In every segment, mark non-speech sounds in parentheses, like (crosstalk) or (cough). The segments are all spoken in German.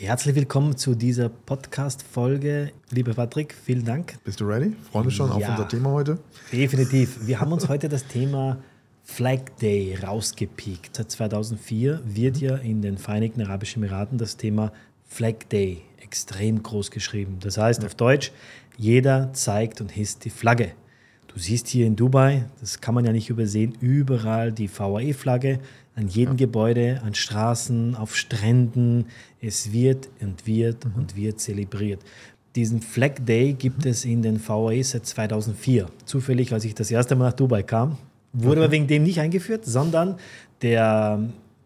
Herzlich willkommen zu dieser Podcast-Folge. Lieber Patrick, vielen Dank. Bist du ready? Freue mich schon ja, auf unser Thema heute. Definitiv. Wir haben uns heute das Thema Flag Day rausgepiekt. Seit 2004 wird ja in den Vereinigten Arabischen Emiraten das Thema Flag Day extrem groß geschrieben. Das heißt auf Deutsch, jeder zeigt und hisst die Flagge. Du siehst hier in Dubai, das kann man ja nicht übersehen, überall die VAE-Flagge an jedem ja. Gebäude, an Straßen, auf Stränden. Es wird und wird mhm. und wird zelebriert. Diesen Flag Day gibt mhm. es in den VAE seit 2004. Zufällig, als ich das erste Mal nach Dubai kam, wurde okay. aber wegen dem nicht eingeführt, sondern der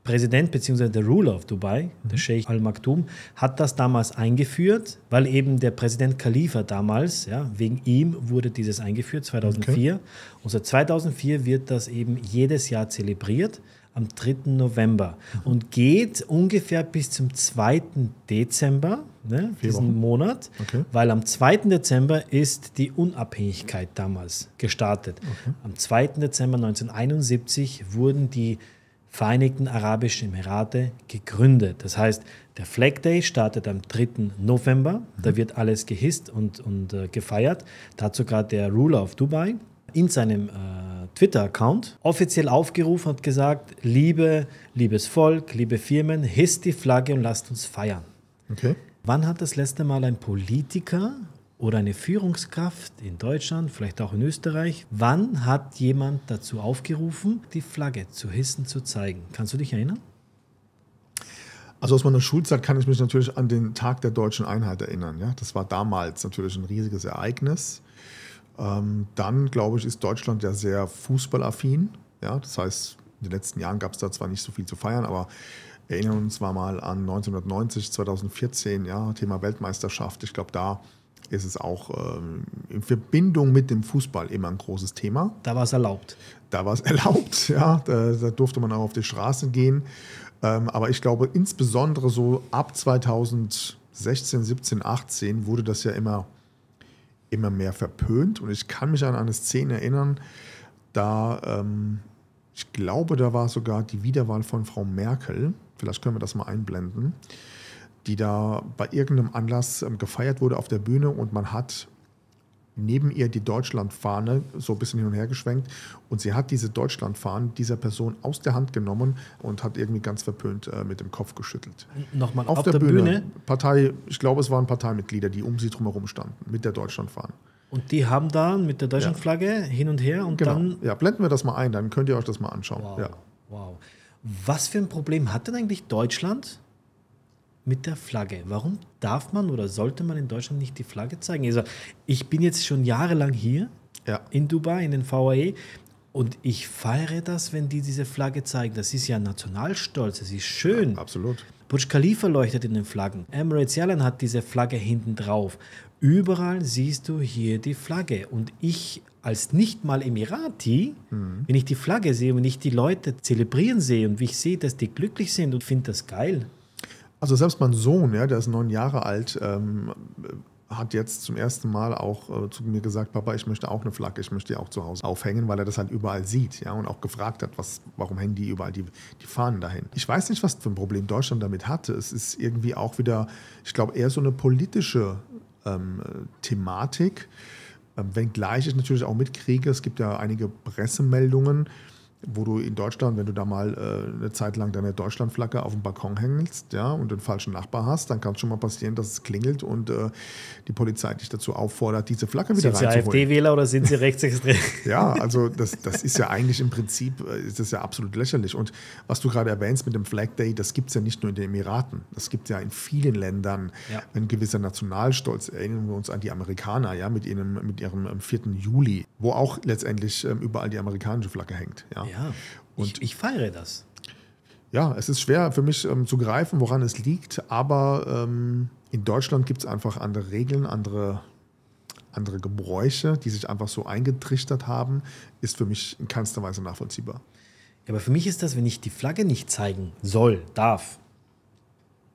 Präsident bzw. der Ruler of Dubai, mhm. der Sheikh Al Maktoum, hat das damals eingeführt, weil eben der Präsident Khalifa damals, ja, wegen ihm wurde dieses eingeführt, 2004. Okay. Und seit 2004 wird das eben jedes Jahr zelebriert am 3. November und geht ungefähr bis zum 2. Dezember, ne, diesen Wochen. Monat, okay. weil am 2. Dezember ist die Unabhängigkeit damals gestartet. Okay. Am 2. Dezember 1971 wurden die Vereinigten Arabischen Emirate gegründet. Das heißt, der Flag Day startet am 3. November, da mhm. wird alles gehisst und, und äh, gefeiert. Dazu gerade der Ruler of Dubai in seinem äh, Twitter-Account offiziell aufgerufen und gesagt, liebe, liebes Volk, liebe Firmen, hisst die Flagge und lasst uns feiern. Okay. Wann hat das letzte Mal ein Politiker oder eine Führungskraft in Deutschland, vielleicht auch in Österreich, wann hat jemand dazu aufgerufen, die Flagge zu hissen, zu zeigen? Kannst du dich erinnern? Also aus meiner Schulzeit kann ich mich natürlich an den Tag der deutschen Einheit erinnern. Ja? Das war damals natürlich ein riesiges Ereignis. Ähm, dann, glaube ich, ist Deutschland ja sehr fußballaffin. Ja? Das heißt, in den letzten Jahren gab es da zwar nicht so viel zu feiern, aber erinnern uns mal an 1990, 2014, ja, Thema Weltmeisterschaft. Ich glaube, da ist es auch ähm, in Verbindung mit dem Fußball immer ein großes Thema. Da war es erlaubt. Da war es (laughs) erlaubt, ja. Da, da, durfte man auch auf die Straße gehen. Ähm, aber ich glaube, insbesondere so ab 2016, 17, 18 wurde das ja immer immer mehr verpönt. Und ich kann mich an eine Szene erinnern, da, ähm, ich glaube, da war sogar die Wiederwahl von Frau Merkel, vielleicht können wir das mal einblenden, die da bei irgendeinem Anlass ähm, gefeiert wurde auf der Bühne und man hat neben ihr die Deutschlandfahne so ein bisschen hin und her geschwenkt und sie hat diese Deutschlandfahne dieser Person aus der Hand genommen und hat irgendwie ganz verpönt äh, mit dem Kopf geschüttelt. Nochmal auf, auf der, der Bühne, Bühne, Partei, ich glaube, es waren Parteimitglieder, die um sie drumherum standen mit der Deutschlandfahne. Und die haben da mit der Deutschlandflagge ja. hin und her und genau. dann. Ja, blenden wir das mal ein, dann könnt ihr euch das mal anschauen. Wow. Ja. wow. Was für ein Problem hat denn eigentlich Deutschland mit der Flagge. Warum darf man oder sollte man in Deutschland nicht die Flagge zeigen? Also, ich bin jetzt schon jahrelang hier ja. in Dubai, in den VAE. Und ich feiere das, wenn die diese Flagge zeigen. Das ist ja Nationalstolz, das ist schön. Ja, absolut. Burj Khalifa leuchtet in den Flaggen. Emirates Airline hat diese Flagge hinten drauf. Überall siehst du hier die Flagge. Und ich als nicht mal Emirati, mhm. wenn ich die Flagge sehe und ich die Leute zelebrieren sehe und wie ich sehe, dass die glücklich sind und finde das geil, also selbst mein Sohn, ja, der ist neun Jahre alt, ähm, hat jetzt zum ersten Mal auch äh, zu mir gesagt, Papa, ich möchte auch eine Flagge, ich möchte die auch zu Hause aufhängen, weil er das halt überall sieht, ja, und auch gefragt hat, was, warum hängen die überall die, die Fahnen dahin. Ich weiß nicht, was für ein Problem Deutschland damit hatte. Es ist irgendwie auch wieder, ich glaube, eher so eine politische ähm, Thematik, ähm, wenngleich ich natürlich auch mitkriege, es gibt ja einige Pressemeldungen, wo du in Deutschland, wenn du da mal äh, eine Zeit lang deine Deutschlandflagge auf dem Balkon hängst, ja, und den falschen Nachbar hast, dann kann es schon mal passieren, dass es klingelt und äh, die Polizei dich dazu auffordert, diese Flagge wieder sind reinzuholen. Sind Sie AfD-Wähler oder sind Sie (laughs) rechtsextrem? ja, also das, das ist ja eigentlich im Prinzip, äh, ist das ja absolut lächerlich. Und was du gerade erwähnst mit dem Flag Day, das gibt es ja nicht nur in den Emiraten, das gibt es ja in vielen Ländern. Ja. Ein gewisser Nationalstolz, erinnern wir uns an die Amerikaner, ja, mit ihrem, mit ihrem 4. Juli, wo auch letztendlich ähm, überall die amerikanische Flagge hängt. Ja. Ja, und ich, ich feiere das. Ja, es ist schwer für mich ähm, zu greifen, woran es liegt, aber ähm, in Deutschland gibt es einfach andere Regeln, andere, andere Gebräuche, die sich einfach so eingetrichtert haben, ist für mich in keinster Weise nachvollziehbar. Ja, aber für mich ist das, wenn ich die Flagge nicht zeigen soll, darf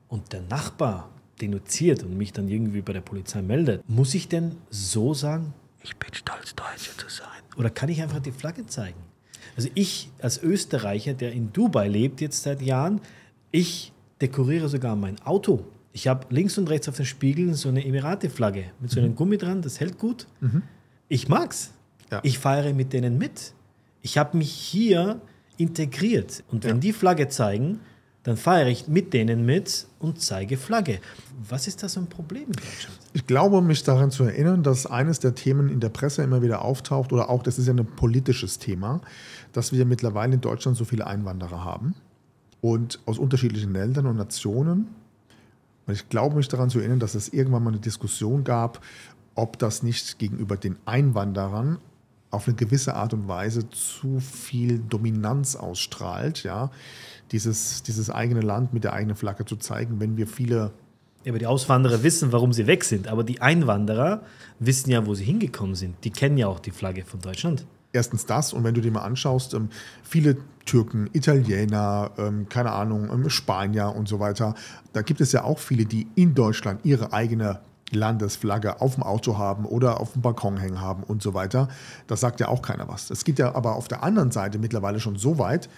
und der Nachbar denunziert und mich dann irgendwie bei der Polizei meldet, muss ich denn so sagen, ich bin stolz, Deutscher zu sein? Oder kann ich einfach die Flagge zeigen? Also ich als Österreicher, der in Dubai lebt jetzt seit Jahren, ich dekoriere sogar mein Auto. Ich habe links und rechts auf den Spiegeln so eine Emirate-Flagge mit so einem Gummi dran, das hält gut. Ich mag's. Ja. Ich feiere mit denen mit. Ich habe mich hier integriert. Und wenn Ja. die Flagge zeigen, dann feiere ich mit denen mit und zeige Flagge. Was ist da so ein Problem? Ich glaube, mich daran zu erinnern, dass eines der Themen in der Presse immer wieder auftaucht, oder auch, das ist ja ein politisches Thema, dass wir mittlerweile in Deutschland so viele Einwanderer haben und aus unterschiedlichen Ländern und Nationen. Und ich glaube, mich daran zu erinnern, dass es irgendwann mal eine Diskussion gab, ob das nicht gegenüber den Einwanderern auf eine gewisse Art und Weise zu viel Dominanz ausstrahlt, ja, dieses, dieses eigene Land mit der eigenen Flagge zu zeigen, wenn wir viele Ja, aber die Auswanderer wissen, warum sie weg sind. Aber die Einwanderer wissen ja, wo sie hingekommen sind. Die kennen ja auch die Flagge von Deutschland. Erstens das, und wenn du dir mal anschaust, ähm, viele Türken, Italiener, ähm, keine Ahnung, ähm, Spanier und so weiter, da gibt es ja auch viele, die in Deutschland ihre eigene Landesflagge auf dem Auto haben oder auf dem Balkon hängen haben und so weiter. Das sagt ja auch keiner was. Es geht ja aber auf der anderen Seite mittlerweile schon so weit,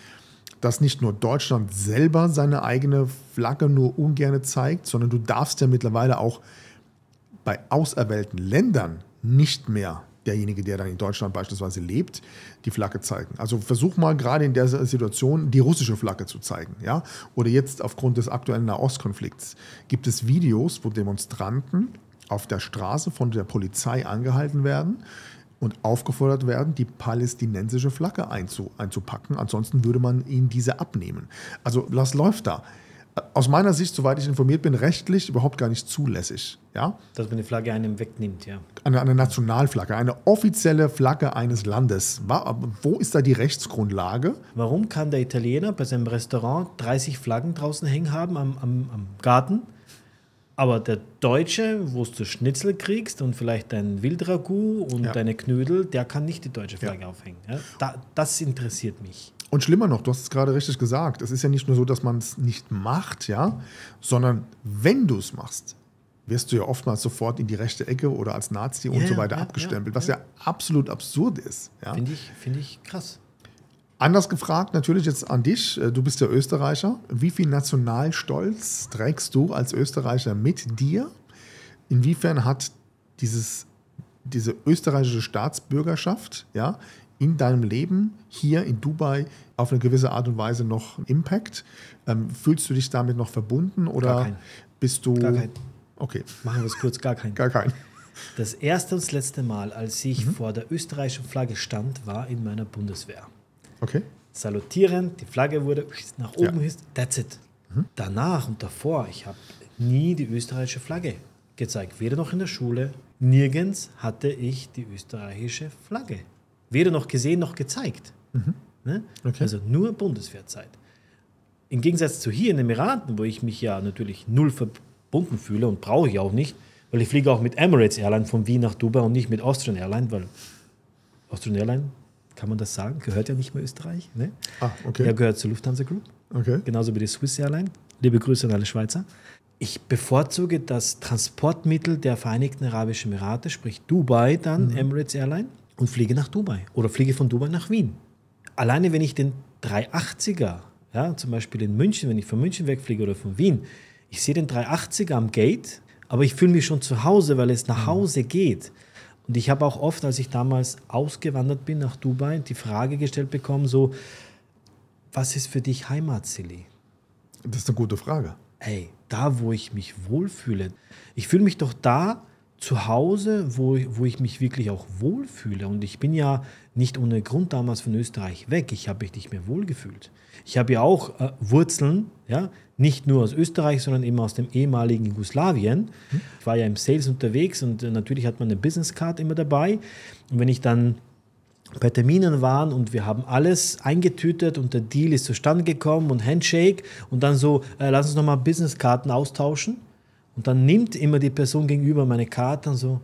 dass nicht nur Deutschland selber seine eigene Flagge nur ungern zeigt, sondern du darfst ja mittlerweile auch bei auserwählten Ländern nicht mehr derjenige, der dann in Deutschland beispielsweise lebt, die Flagge zeigen. Also versuch mal gerade in der Situation die russische Flagge zu zeigen. Ja? Oder jetzt aufgrund des aktuellen Nahostkonflikts gibt es Videos, wo Demonstranten auf der Straße von der Polizei angehalten werden und aufgefordert werden, die palästinensische Flagge einzu, einzupacken. Ansonsten würde man ihnen diese abnehmen. Also was läuft da? Aus meiner Sicht, soweit ich informiert bin, rechtlich überhaupt gar nicht zulässig. Ja? Dass man die Flagge einem wegnimmt, ja. Eine, eine Nationalflagge, eine offizielle Flagge eines Landes. Wo ist da die Rechtsgrundlage? Warum kann der Italiener bei seinem Restaurant 30 Flaggen draußen hängen haben am, am, am Garten? Aber der Deutsche, wo du Schnitzel kriegst und vielleicht dein Wildragout und Ja. deine Knödel, der kann nicht die deutsche Flagge Ja. aufhängen. Ja? Da, das interessiert mich. Und schlimmer noch, du hast es gerade richtig gesagt, es ist ja nicht nur so, dass man es nicht macht, ja, sondern wenn du es machst, wirst du ja oftmals sofort in die rechte Ecke oder als Nazi und Ja, so weiter ja, abgestempelt, ja, was ja absolut absurd ist. Finde ich, finde ich krass. Anders gefragt natürlich jetzt an dich, äh, du bist ja Österreicher. Wie viel Nationalstolz trägst du als Österreicher mit dir? Inwiefern hat dieses, diese österreichische Staatsbürgerschaft ja, in deinem Leben hier in Dubai auf eine gewisse Art und Weise noch einen Impact? Ähm, fühlst du dich damit noch verbunden oder Gar keinen. bist du... Gar keinen. Okay, Machen wir es kurz, gar kein. gar kein. Das erste und das letzte Mal, als ich Mhm. vor der österreichischen Flagge stand, war in meiner Bundeswehr. Okay, Salutieren, die Flagge wurde nach oben Ja. Mhm. that's it. Danach und davor, ich habe nie die österreichische Flagge gezeigt. Weder noch in der Schule, nirgends hatte ich die österreichische Flagge. Weder noch gesehen noch gezeigt. Ne? Mhm. Okay. Also nur Bundeswehrzeit. Im Gegensatz zu hier in den Emiraten, wo ich mich ja natürlich null verbunden fühle und brauche ich auch nicht, weil ich fliege auch mit Emirates Airline von Wien nach Dubai und nicht mit Austrian Airline, weil Austrian Airline, kann man das sagen, gehört ja nicht mehr Österreich. Ne? ah, okay, Er gehört zur Lufthansa Group, okay. genauso wie die Swiss Airline. Liebe Grüße an alle Schweizer. Ich bevorzuge das Transportmittel der Vereinigten Arabischen Emirate, sprich Dubai, dann Emirates Airline, und fliege nach Dubai oder fliege von Dubai nach Wien. Alleine wenn ich den 380er, ja, zum Beispiel in München, wenn ich von München wegfliege oder von Wien, ich sehe den 380er am Gate, aber ich fühle mich schon zu Hause, weil es nach Hause geht. Und ich habe auch oft, als ich damals ausgewandert bin nach Dubai, die Frage gestellt bekommen, so, was ist für dich Heimat, Silly? Das ist eine gute Frage. Ey, da, wo ich mich wohlfühle. Ich fühle mich doch da zu Hause, wo, wo ich mich wirklich auch wohlfühle. Und ich bin ja nicht ohne Grund damals von Österreich weg. Ich habe mich nicht mehr wohlgefühlt. Ich habe ja auch äh, Wurzeln, ja, nicht nur aus Österreich, sondern eben aus dem ehemaligen Jugoslawien. Ich war ja im Sales unterwegs und äh, natürlich hat man eine Business Card immer dabei. Und wenn ich dann bei Terminen waren und wir haben alles eingetütet und der Deal ist zustande gekommen und Handshake und dann so, äh, lass uns nochmal Businesskarten austauschen. Und dann nimmt immer die Person gegenüber meine Karte und so,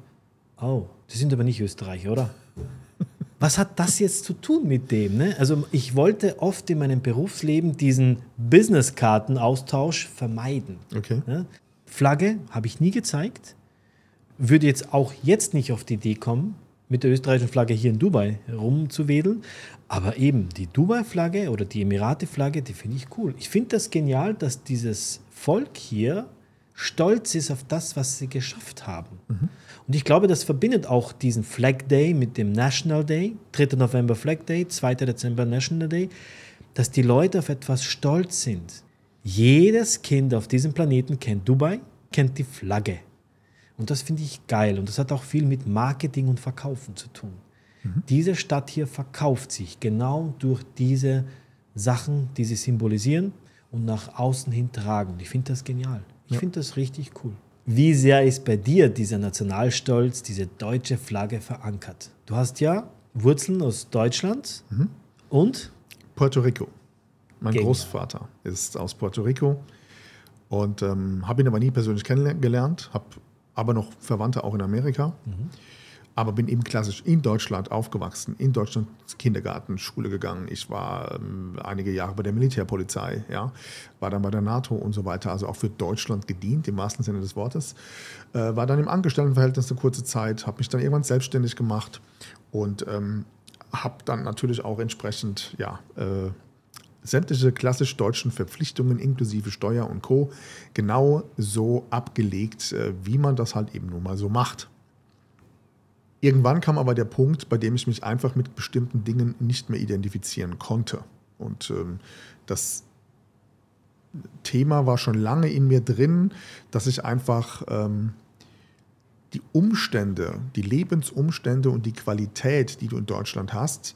oh, die sind aber nicht Österreicher, oder? (laughs) Was hat das jetzt zu tun mit dem? Ne? Also ich wollte oft in meinem Berufsleben diesen Businesskartenaustausch vermeiden. Okay. Ne? Flagge habe ich nie gezeigt. Würde jetzt auch jetzt nicht auf die Idee kommen, mit der österreichischen Flagge hier in Dubai rumzuwedeln. Aber eben die Dubai-Flagge oder die Emirate-Flagge, die finde ich cool. Ich finde das genial, dass dieses Volk hier stolz ist auf das, was sie geschafft haben. Und ich glaube, das verbindet auch diesen Flag Day mit dem National Day, 3. November Flag Day, 2. Dezember National Day, dass die Leute auf etwas stolz sind. Jedes Kind auf diesem Planeten kennt Dubai, kennt die Flagge. Und das finde ich geil. Und das hat auch viel mit Marketing und Verkaufen zu tun. Diese Stadt hier verkauft sich genau durch diese Sachen, die sie symbolisieren und nach außen hin tragen. Ich finde das genial. Ich Ja. finde das richtig cool. Wie sehr ist bei dir dieser Nationalstolz, diese deutsche Flagge verankert? Du hast ja Wurzeln aus Deutschland und Puerto Rico. Mein Genial. Großvater ist aus Puerto Rico und ähm, habe ihn aber nie persönlich kennengelernt, habe aber noch Verwandte auch in Amerika, aber bin eben klassisch in Deutschland aufgewachsen, in Deutschland Kindergarten, Schule gegangen. Ich war ähm, einige Jahre bei der Militärpolizei, ja, war dann bei der NATO und so weiter, also auch für Deutschland gedient, im wahrsten Sinne des Wortes. Äh, war dann im Angestelltenverhältnis eine kurze Zeit, habe mich dann irgendwann selbstständig gemacht und ähm, habe dann natürlich auch entsprechend, ja, äh, sämtliche klassisch deutschen Verpflichtungen inklusive Steuer und Co. genau so abgelegt, äh, wie man das halt eben nun mal so macht. Irgendwann kam aber der Punkt, bei dem ich mich einfach mit bestimmten Dingen nicht mehr identifizieren konnte. Und ähm, das Thema war schon lange in mir drin, dass ich einfach ähm, die Umstände, die Lebensumstände und die Qualität, die du in Deutschland hast,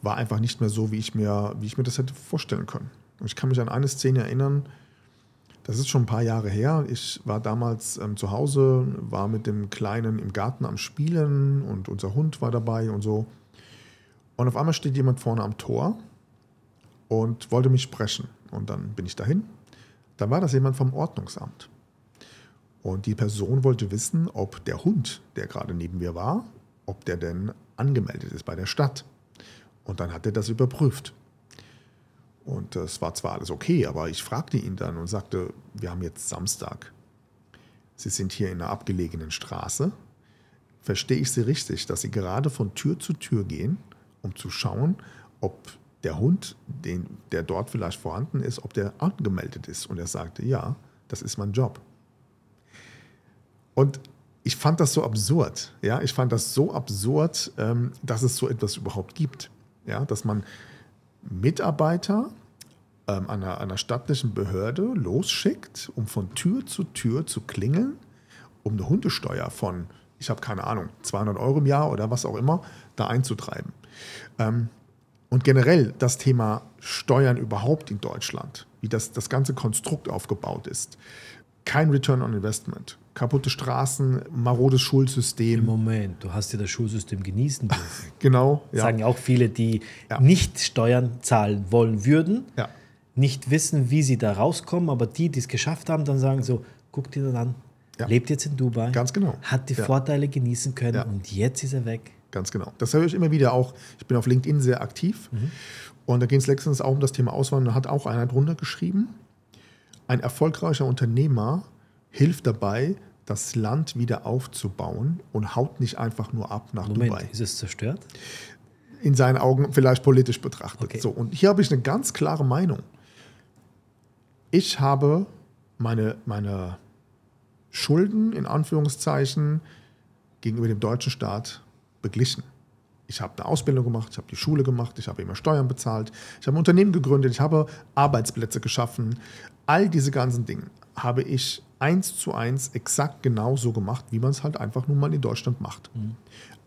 war einfach nicht mehr so, wie ich mir, wie ich mir das hätte vorstellen können. Und ich kann mich an eine Szene erinnern, das ist schon ein paar Jahre her. Ich war damals ähm, zu Hause, war mit dem Kleinen im Garten am Spielen und unser Hund war dabei und so. Und auf einmal steht jemand vorne am Tor und wollte mich sprechen. Und dann bin ich dahin. Dann war das jemand vom Ordnungsamt. Und die Person wollte wissen, ob der Hund, der gerade neben mir war, ob der denn angemeldet ist bei der Stadt. Und dann hat er das überprüft. Und es war zwar alles okay, aber ich fragte ihn dann und sagte, wir haben jetzt Samstag. Sie sind hier in einer abgelegenen Straße. Verstehe ich Sie richtig, dass Sie gerade von Tür zu Tür gehen, um zu schauen, ob der Hund, den, der dort vielleicht vorhanden ist, ob der angemeldet ist? Und er sagte, ja, das ist mein Job. Und ich fand das so absurd. Ja, ich fand das so absurd, ähm, dass es so etwas überhaupt gibt. Ja, dass man Mitarbeiter ähm, einer, einer staatlichen Behörde losschickt, um von Tür zu Tür zu klingeln, um eine Hundesteuer von, ich habe keine Ahnung, 200 Euro im Jahr oder was auch immer, da einzutreiben. Ähm, und generell das Thema Steuern überhaupt in Deutschland, wie das, das ganze Konstrukt aufgebaut ist. Kein Return on Investment, kaputte Straßen, marodes Schulsystem. Moment, du hast ja das Schulsystem genießen dürfen. (laughs) Genau, ja. Sagen ja auch viele, die Ja. nicht Steuern zahlen wollen würden, ja. nicht wissen, wie sie da rauskommen, aber die, die es geschafft haben, dann sagen so, guck dir das an, lebt jetzt in Dubai, Ganz genau. hat die. Vorteile genießen können und jetzt ist er weg. Ganz genau. Das höre ich immer wieder auch. Ich bin auf LinkedIn sehr aktiv. Und da ging es letztens auch um das Thema Auswandern. Da hat auch einer drunter geschrieben, ein erfolgreicher Unternehmer hilft dabei, das Land wieder aufzubauen und haut nicht einfach nur ab nach Moment, Dubai. ist es zerstört? In seinen Augen vielleicht politisch betrachtet. Okay. So, und hier habe ich eine ganz klare Meinung. Ich habe meine, meine Schulden in Anführungszeichen gegenüber dem deutschen Staat beglichen. Ich habe eine Ausbildung gemacht, ich habe die Schule gemacht, ich habe immer Steuern bezahlt, ich habe ein Unternehmen gegründet, ich habe Arbeitsplätze geschaffen. All diese ganzen Dinge habe ich eins zu eins exakt genauso gemacht, wie man es halt einfach nun mal in Deutschland macht.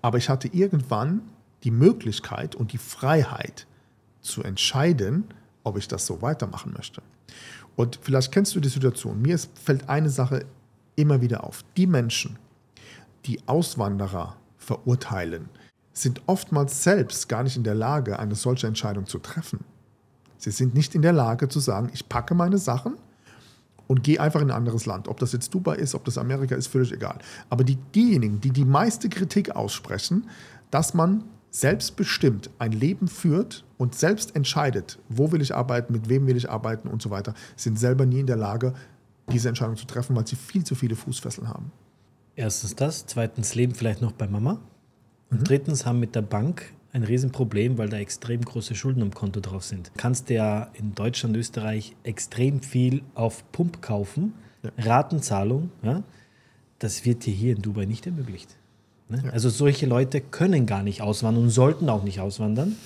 Aber ich hatte irgendwann die Möglichkeit und die Freiheit zu entscheiden, ob ich das so weitermachen möchte. Und vielleicht kennst du die Situation. Mir ist, fällt eine Sache immer wieder auf. Die Menschen, die Auswanderer verurteilen, sind oftmals selbst gar nicht in der Lage, eine solche Entscheidung zu treffen. Sie sind nicht in der Lage zu sagen, ich packe meine Sachen und gehe einfach in ein anderes Land. Ob das jetzt Dubai ist, ob das Amerika ist, völlig egal. Aber die, diejenigen, die die meiste Kritik aussprechen, dass man selbstbestimmt ein Leben führt und selbst entscheidet, wo will ich arbeiten, mit wem will ich arbeiten und so weiter, sind selber nie in der Lage, diese Entscheidung zu treffen, weil sie viel zu viele Fußfesseln haben. Erstens das, zweitens leben vielleicht noch bei Mama und Mhm. drittens haben mit der Bank ein Riesenproblem, weil da extrem große Schulden am Konto drauf sind. Kannst ja in Deutschland, Österreich extrem viel auf Pump kaufen, ja. Ratenzahlung, ja, das wird dir hier in Dubai nicht ermöglicht. Ne? Also solche Leute können gar nicht auswandern und sollten auch nicht auswandern,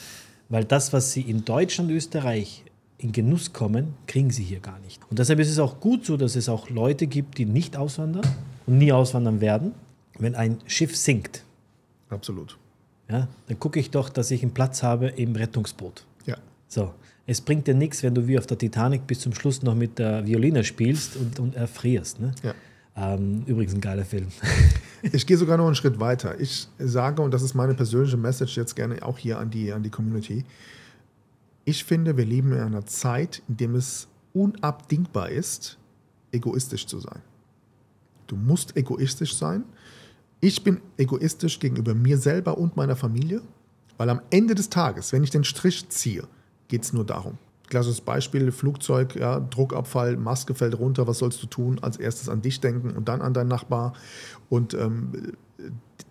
weil das, was sie in Deutschland, Österreich in Genuss kommen, kriegen sie hier gar nicht. Und deshalb ist es auch gut so, dass es auch Leute gibt, die nicht auswandern und nie auswandern werden, wenn ein Schiff sinkt. Absolut. Ja, dann gucke ich doch, dass ich einen Platz habe im Rettungsboot. Ja. So. Es bringt dir nichts, wenn du wie auf der Titanic bis zum Schluss noch mit der Violine spielst und, und erfrierst. Ne? Ja. Ähm, übrigens ein geiler Film. (laughs) ich gehe sogar noch einen Schritt weiter. Ich sage, und das ist meine persönliche Message jetzt gerne auch hier an die, an die Community, ich finde, wir leben in einer Zeit, in der es unabdingbar ist, egoistisch zu sein. Du musst egoistisch sein. Ich bin egoistisch gegenüber mir selber und meiner Familie, weil am Ende des Tages, wenn ich den Strich ziehe, geht es nur darum. Klassisches Beispiel, Flugzeug, ja, Druckabfall, Maske fällt runter, was sollst du tun? Als erstes an dich denken und dann an deinen Nachbar. Und ähm,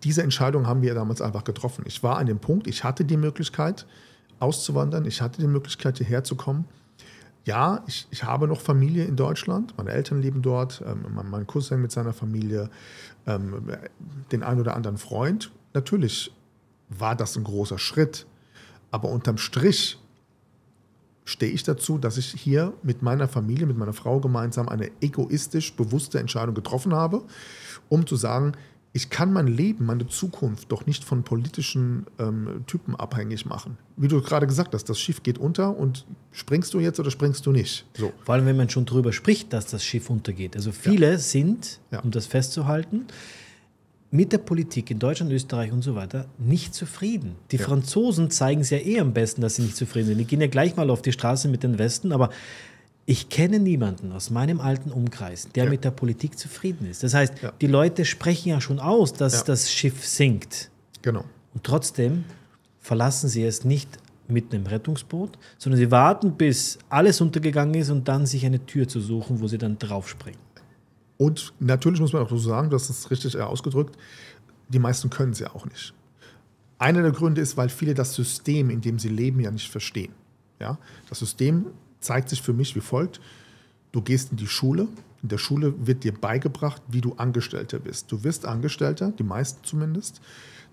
diese Entscheidung haben wir damals einfach getroffen. Ich war an dem Punkt, ich hatte die Möglichkeit auszuwandern, ich hatte die Möglichkeit hierher zu kommen. Ja, ich, ich habe noch Familie in Deutschland, meine Eltern leben dort, ähm, mein Cousin mit seiner Familie, ähm, den einen oder anderen Freund. Natürlich war das ein großer Schritt, aber unterm Strich stehe ich dazu, dass ich hier mit meiner Familie, mit meiner Frau gemeinsam eine egoistisch bewusste Entscheidung getroffen habe, um zu sagen, ich kann mein Leben, meine Zukunft doch nicht von politischen ähm, Typen abhängig machen. Wie du gerade gesagt hast, das Schiff geht unter und springst du jetzt oder springst du nicht? So. Vor allem, wenn man schon darüber spricht, dass das Schiff untergeht. Also viele ja. sind, ja. um das festzuhalten, mit der Politik in Deutschland, Österreich und so weiter nicht zufrieden. Die ja. Franzosen zeigen es ja eh am besten, dass sie nicht zufrieden sind. Die gehen ja gleich mal auf die Straße mit den Westen, aber ich kenne niemanden aus meinem alten Umkreis, der ja. mit der Politik zufrieden ist. Das heißt, ja. die Leute sprechen ja schon aus, dass das Schiff sinkt. Genau. Und trotzdem verlassen sie es nicht mit einem Rettungsboot, sondern sie warten, bis alles untergegangen ist und dann sich eine Tür zu suchen, wo sie dann draufspringen. Und natürlich muss man auch so sagen, das ist richtig ausgedrückt, die meisten können es ja auch nicht. Einer der Gründe ist, weil viele das System, in dem sie leben, ja nicht verstehen. Ja? Das System zeigt sich für mich wie folgt. Du gehst in die Schule. In der Schule wird dir beigebracht, wie du Angestellter bist. Du wirst Angestellter, die meisten zumindest,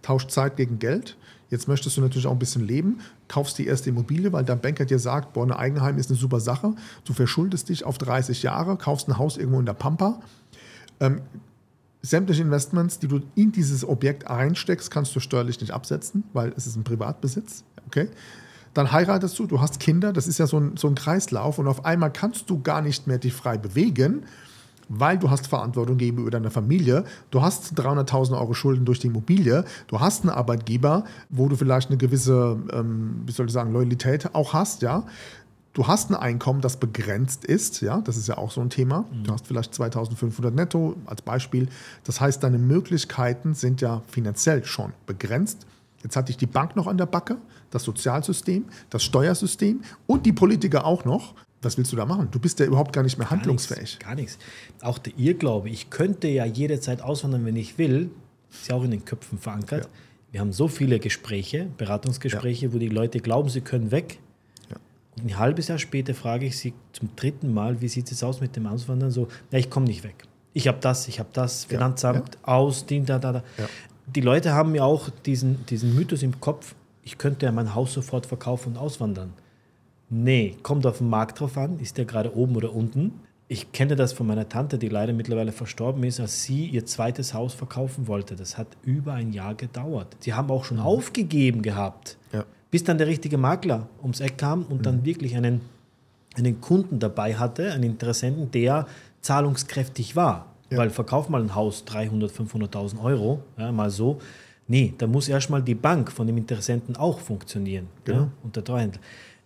tauscht Zeit gegen Geld. Jetzt möchtest du natürlich auch ein bisschen leben, kaufst die erste Immobilie, weil dein Banker dir sagt, boah, ein Eigenheim ist eine super Sache. Du verschuldest dich auf 30 Jahre, kaufst ein Haus irgendwo in der Pampa. Ähm, sämtliche Investments, die du in dieses Objekt einsteckst, kannst du steuerlich nicht absetzen, weil es ist ein Privatbesitz. Okay? Dann heiratest du, du hast Kinder, das ist ja so ein, so ein Kreislauf und auf einmal kannst du gar nicht mehr dich frei bewegen, weil du hast Verantwortung gegenüber deiner Familie, du hast 300.000 Euro Schulden durch die Immobilie, du hast einen Arbeitgeber, wo du vielleicht eine gewisse, ähm, wie soll ich sagen, Loyalität auch hast, ja. Du hast ein Einkommen, das begrenzt ist, ja, das ist ja auch so ein Thema. Mhm. Du hast vielleicht 2500 netto als Beispiel. Das heißt, deine Möglichkeiten sind ja finanziell schon begrenzt. Jetzt hatte ich die Bank noch an der Backe, das Sozialsystem, das Steuersystem und die Politiker auch noch. Was willst du da machen? Du bist ja überhaupt gar nicht mehr handlungsfähig. Gar nichts. Gar nichts. Auch der Irrglaube, ich könnte ja jederzeit auswandern, wenn ich will, ist ja auch in den Köpfen verankert. Ja. Wir haben so viele Gespräche, Beratungsgespräche, ja. wo die Leute glauben, sie können weg. Ja. Und ein halbes Jahr später frage ich sie zum dritten Mal, wie sieht es aus mit dem Auswandern? So, ja, ich komme nicht weg. Ich habe das, ich habe das, Finanzamt, aus, ding, da, da, da die Leute haben ja auch diesen, diesen Mythos im Kopf, ich könnte ja mein Haus sofort verkaufen und auswandern. Nee, kommt auf den Markt drauf an, ist der gerade oben oder unten. Ich kenne das von meiner Tante, die leider mittlerweile verstorben ist, als sie ihr zweites Haus verkaufen wollte. Das hat über ein Jahr gedauert. Sie haben auch schon mhm. aufgegeben gehabt, ja. bis dann der richtige Makler ums Eck kam und mhm. dann wirklich einen, einen Kunden dabei hatte, einen Interessenten, der zahlungskräftig war. Ja. Weil verkauf mal ein Haus 300, 500.000 Euro, ja, mal so. Nee, da muss erstmal die Bank von dem Interessenten auch funktionieren. Genau. Ja, und der Treuhänder.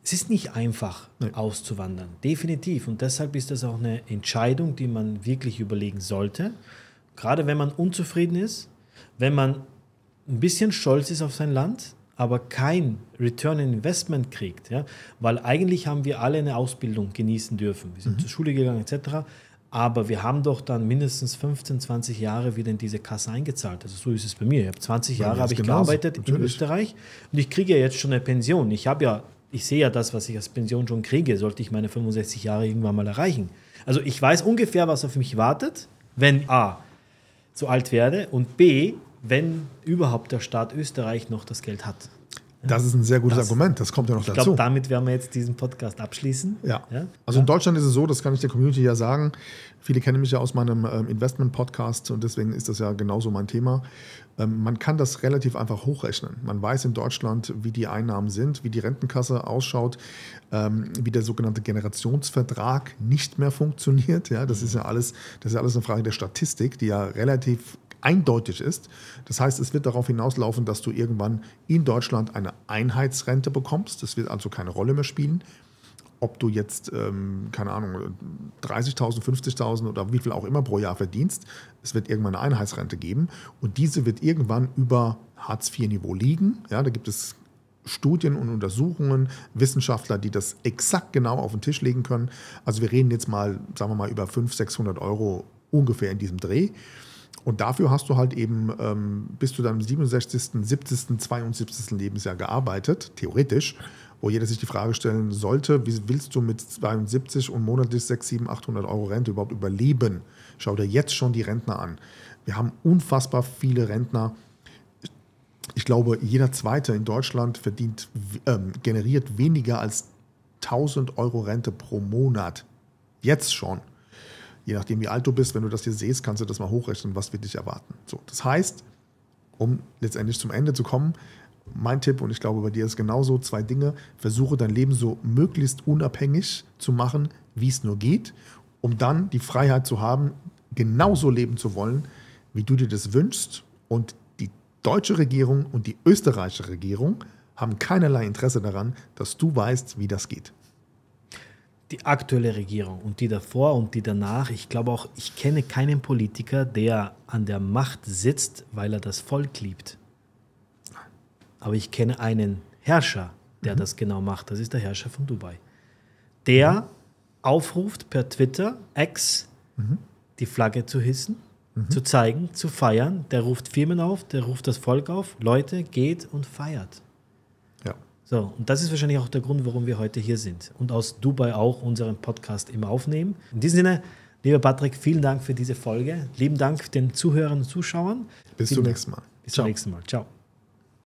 Es ist nicht einfach nee. auszuwandern, definitiv. Und deshalb ist das auch eine Entscheidung, die man wirklich überlegen sollte. Gerade wenn man unzufrieden ist, wenn man ein bisschen stolz ist auf sein Land, aber kein Return Investment kriegt. Ja? Weil eigentlich haben wir alle eine Ausbildung genießen dürfen. Wir sind mhm. zur Schule gegangen etc. Aber wir haben doch dann mindestens 15, 20 Jahre wieder in diese Kasse eingezahlt. Also so ist es bei mir. Ich habe 20 Jahre habe ich gearbeitet natürlich. in Österreich und ich kriege ja jetzt schon eine Pension. Ich habe ja, ich sehe ja das, was ich als Pension schon kriege, sollte ich meine 65 Jahre irgendwann mal erreichen. Also ich weiß ungefähr, was auf mich wartet, wenn A, so alt werde und B, wenn überhaupt der Staat Österreich noch das Geld hat. Das ist ein sehr gutes Das- Argument, das kommt ja noch Ich dazu. glaube, damit werden wir jetzt diesen Podcast abschließen. Ja. Ja? Also in Deutschland ist es so, das kann ich der Community ja sagen. Viele kennen mich ja aus meinem ähm, Investment-Podcast und deswegen ist das ja genauso mein Thema. Ähm, man kann das relativ einfach hochrechnen. Man weiß in Deutschland, wie die Einnahmen sind, wie die Rentenkasse ausschaut, ähm, wie der sogenannte Generationsvertrag nicht mehr funktioniert. Ja, das ist ja alles, das ist ja alles eine Frage der Statistik, die ja relativ eindeutig ist. Das heißt, es wird darauf hinauslaufen, dass du irgendwann in Deutschland eine Einheitsrente bekommst. Das wird also keine Rolle mehr spielen ob du jetzt, ähm, keine Ahnung, 30.000, 50.000 oder wie viel auch immer pro Jahr verdienst, es wird irgendwann eine Einheitsrente geben und diese wird irgendwann über Hartz-IV-Niveau liegen. Ja, da gibt es Studien und Untersuchungen, Wissenschaftler, die das exakt genau auf den Tisch legen können. Also wir reden jetzt mal, sagen wir mal, über 500, 600 Euro ungefähr in diesem Dreh. Und dafür hast du halt eben ähm, bis zu deinem 67., 70., 72. Lebensjahr gearbeitet, theoretisch, wo jeder sich die Frage stellen sollte, wie willst du mit 72 und monatlich 6, 7, 800 Euro Rente überhaupt überleben? Schau dir jetzt schon die Rentner an. Wir haben unfassbar viele Rentner. Ich glaube, jeder Zweite in Deutschland verdient, ähm, generiert weniger als 1000 Euro Rente pro Monat. Jetzt schon je nachdem, wie alt du bist, wenn du das hier siehst, kannst du das mal hochrechnen, was wird dich erwarten. So, das heißt, um letztendlich zum Ende zu kommen, mein Tipp, und ich glaube, bei dir ist genauso, zwei Dinge. Versuche dein Leben so möglichst unabhängig zu machen, wie es nur geht, um dann die Freiheit zu haben, genauso leben zu wollen, wie du dir das wünschst. Und die deutsche Regierung und die österreichische Regierung haben keinerlei Interesse daran, dass du weißt, wie das geht. Die aktuelle Regierung und die davor und die danach, ich glaube auch, ich kenne keinen Politiker, der an der Macht sitzt, weil er das Volk liebt. Aber ich kenne einen Herrscher, der das genau macht. Das ist der Herrscher von Dubai. Der aufruft per Twitter, X, die Flagge zu hissen, zu zeigen, zu feiern. Der ruft Firmen auf, der ruft das Volk auf. Leute, geht und feiert. So, und das ist wahrscheinlich auch der Grund, warum wir heute hier sind und aus Dubai auch unseren Podcast immer aufnehmen. In diesem Sinne, lieber Patrick, vielen Dank für diese Folge. Lieben Dank den Zuhörern und Zuschauern. Bis Vielen zum nächsten Mal. Bis Ciao. zum nächsten Mal. Ciao.